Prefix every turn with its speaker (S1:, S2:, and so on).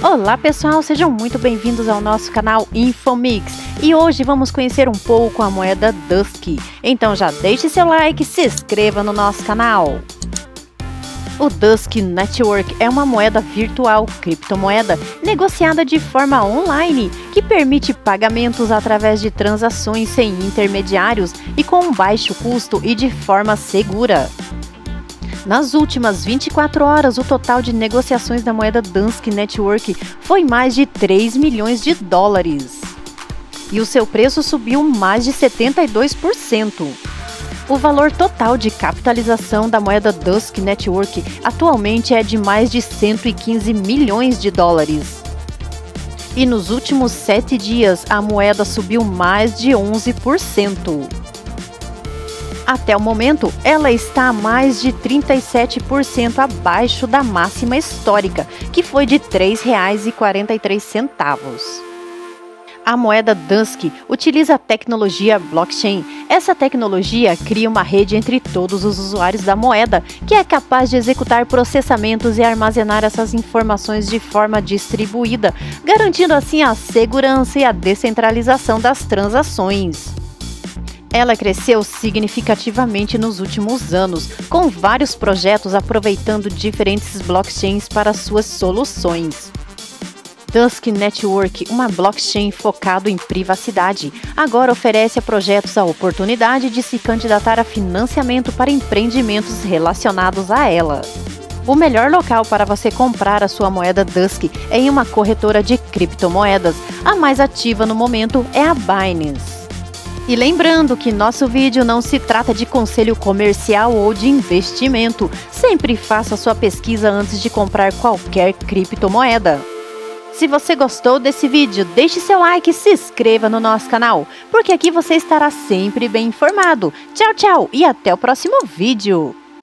S1: Olá pessoal, sejam muito bem-vindos ao nosso canal Infomix e hoje vamos conhecer um pouco a moeda Dusk. Então já deixe seu like e se inscreva no nosso canal. O Dusk Network é uma moeda virtual, criptomoeda, negociada de forma online, que permite pagamentos através de transações sem intermediários e com baixo custo e de forma segura. Nas últimas 24 horas, o total de negociações da moeda Danske Network foi mais de 3 milhões de dólares. E o seu preço subiu mais de 72%. O valor total de capitalização da moeda Dusk Network atualmente é de mais de 115 milhões de dólares. E nos últimos sete dias, a moeda subiu mais de 11%. Até o momento, ela está a mais de 37% abaixo da máxima histórica, que foi de R$ 3,43. A moeda Dusk utiliza a tecnologia blockchain. Essa tecnologia cria uma rede entre todos os usuários da moeda, que é capaz de executar processamentos e armazenar essas informações de forma distribuída, garantindo assim a segurança e a descentralização das transações. Ela cresceu significativamente nos últimos anos, com vários projetos aproveitando diferentes blockchains para suas soluções. Dusk Network, uma blockchain focado em privacidade, agora oferece a projetos a oportunidade de se candidatar a financiamento para empreendimentos relacionados a ela. O melhor local para você comprar a sua moeda Dusk é em uma corretora de criptomoedas. A mais ativa no momento é a Binance. E lembrando que nosso vídeo não se trata de conselho comercial ou de investimento. Sempre faça sua pesquisa antes de comprar qualquer criptomoeda. Se você gostou desse vídeo, deixe seu like e se inscreva no nosso canal, porque aqui você estará sempre bem informado. Tchau, tchau e até o próximo vídeo!